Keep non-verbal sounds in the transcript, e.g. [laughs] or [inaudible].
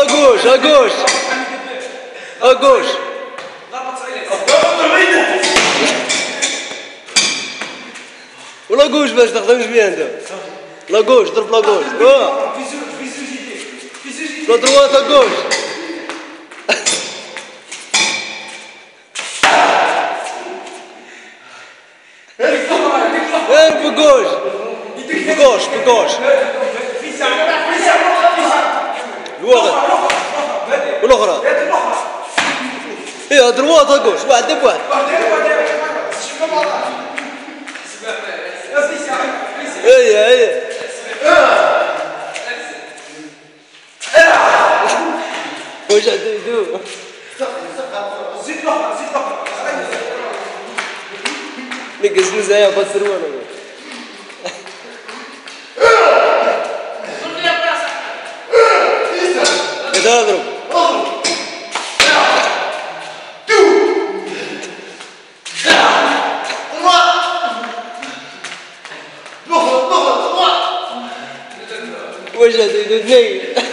Agus, Agus! Agus! O Lagus, mas não estamos vendo. Lagus, duplo Lagus. Boa! Para outro lado, Lagus! [laughs] É, pegou-os! Pegou-os, pegou-os! واغد والأخرى. إيه دروا تاكوش واحد دب واحد. إيه إيه, إيه. واش عندو يدو زيد الاخرى زيد الاخرى نقز مزايا بسروان Leandro. Um, dois, uma, duas, uma. Hoje é de meio.